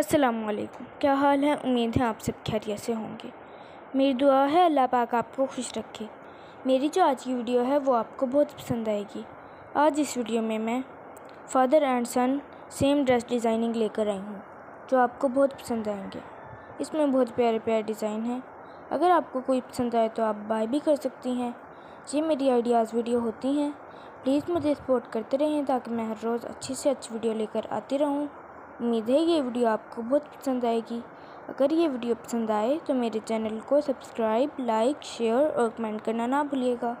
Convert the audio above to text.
असलकुम क्या हाल है? उम्मीद है आप सब खैरियत से होंगे। मेरी दुआ है, अल्लाह पाक आपको खुश रखे। मेरी जो आज की वीडियो है, वो आपको बहुत पसंद आएगी। आज इस वीडियो में मैं father and son same dress designing लेकर आई हूँ, जो आपको बहुत पसंद आएँगे। इसमें बहुत प्यारे प्यारे डिज़ाइन हैं। अगर आपको कोई पसंद आए तो आप बाय भी कर सकती हैं। ये मेरी आइडियाज़ वीडियो होती हैं। प्लीज़ मुझे सपोर्ट करते रहें, ताकि मैं हर रोज़ अच्छी से अच्छी वीडियो लेकर आती रहूँ। उम्मीद है ये वीडियो आपको बहुत पसंद आएगी। अगर ये वीडियो पसंद आए तो मेरे चैनल को सब्सक्राइब, लाइक, शेयर और कमेंट करना ना भूलिएगा।